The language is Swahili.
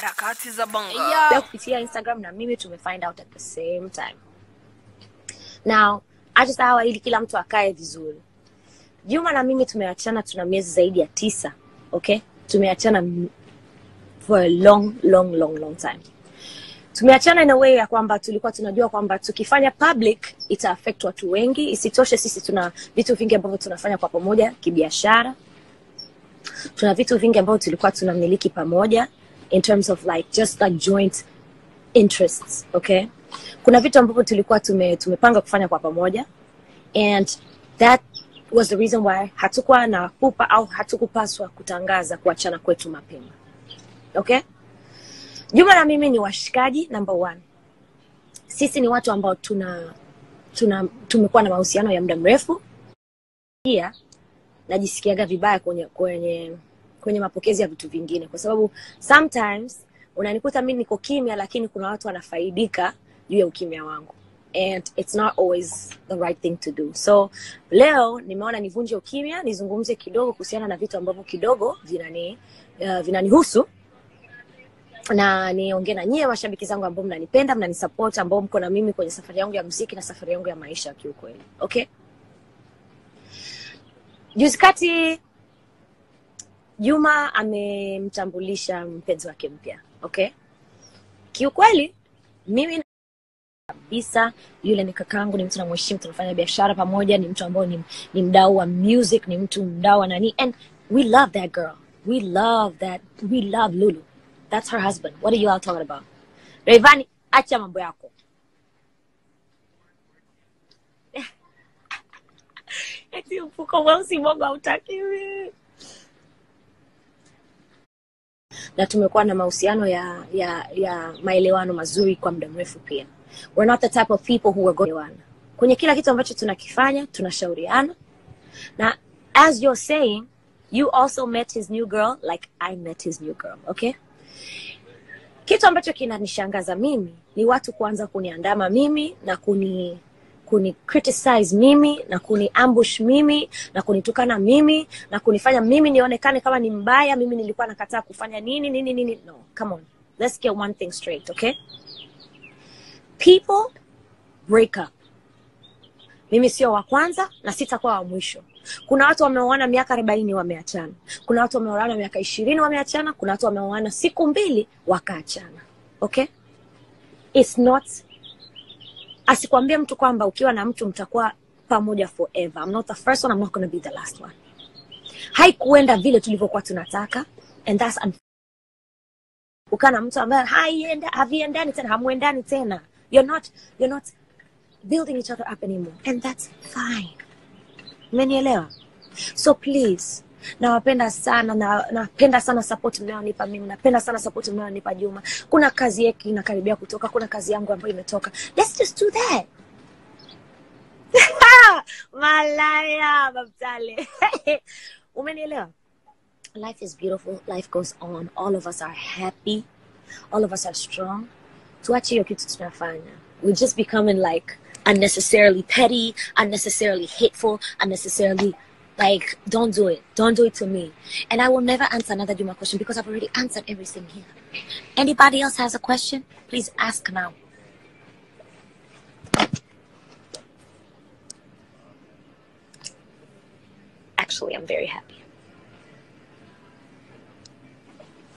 harakati za bongo yeah. kupitia Instagram na mimi tume find out at the same time. Now, acha sawa ili kila mtu akae vizuri. Juma na mimi tumeachana tuna miezi zaidi ya tisa, okay? Tumeachana for a long long long long time. Tumeachana in a way ya kwamba tulikuwa tunajua kwamba tukifanya public ita affect watu wengi. Isitoshe sisi tuna vitu vingi ambavyo tunafanya kwa pamoja kibiashara. Tuna vitu vingi ambavyo tulikuwa tunamiliki pamoja in terms of like just like joint interests okay? Kuna vitu ambavyo tulikuwa tume, tumepanga kufanya kwa pamoja and that was the reason why hatukuwa na pupa au hatukupaswa kutangaza kuachana kwetu mapema okay? Juma na mimi ni washikaji number one. Sisi ni watu ambao tuna tuna tumekuwa na mahusiano ya muda mrefu. Pia najisikiaga vibaya kwenye kwenye kwenye mapokezi ya vitu vingine. Kwa sababu sometimes unanikuta mi niko kimya lakini kuna watu wanafaidika juu ya ukimya wangu. And it's not always the right thing to do. So leo nimeona nivunje ukimya nizungumze kidogo kuhusiana na vitu ambavyo kidogo vinani uh, vinanihusu. Na niongee na nyie mashabiki zangu ambao mnanipenda mnanisupport ambao mko na mimi kwenye safari yangu ya muziki na safari yangu ya maisha kiukweli. Okay? Juzi kati Juma amemtambulisha mpenzi wake mpya. Okay, kiukweli mimi kabisa, yule ni kakaangu, ni mtu namheshimu, tunafanya biashara pamoja, ni mtu ambao ni, ni mdau wa music, ni mtu mdau wa nani, and we love that girl, we love that, we love Lulu, that's her husband. What are you all talking about? Rayvanny, acha mambo yako. Eti mfuko mweusi mwongo hautakiwi. Na tumekuwa na mahusiano ya, ya, ya maelewano mazuri kwa muda mrefu pia. We're not the type of people who are going kwenye kila kitu ambacho tunakifanya tunashauriana, na as you're saying you also met his new girl like I met his new girl, okay? Kitu ambacho kinanishangaza mimi ni watu kuanza kuniandama mimi na kuni kuni criticize mimi na kuni ambush mimi na kunitukana mimi na kunifanya mimi nionekane kama ni mbaya mimi nilikuwa nakataa kufanya nini nini nini. No come on. Let's get one thing straight okay? People break up. Mimi sio wa kwanza na sitakuwa wa mwisho. Kuna watu wameoana miaka arobaini wameachana. Kuna watu wameoana miaka ishirini wameachana. Kuna watu wameoana siku mbili wakaachana. Okay? It's not asikwambie mtu kwamba ukiwa na mtu mtakuwa pamoja forever. I'm not the first one I'm not gonna be the last one. Haikuenda vile tulivyokuwa tunataka and that's ukaa na mtu ambaye haviendani tena hamuendani tena. You're not you're not building each other up anymore and that's fine. Umenielewa? So please nawapenda sana na napenda sana support mnayonipa mimi napenda sana support mnayonipa juma. Kuna kazi yake inakaribia kutoka kuna kazi yangu ambayo imetoka. Let's just do that. Malaya babtale umenielewa? Life is beautiful life goes on. All of us are happy all of us are strong. Tuache hiyo kitu tunafanya. We're just becoming like unnecessarily petty unnecessarily hateful unnecessarily like don't do it. Don't do it to me. And i will never answer another juma question because i've already answered everything here. Anybody else has a question? Please ask now. Actually i'm very happy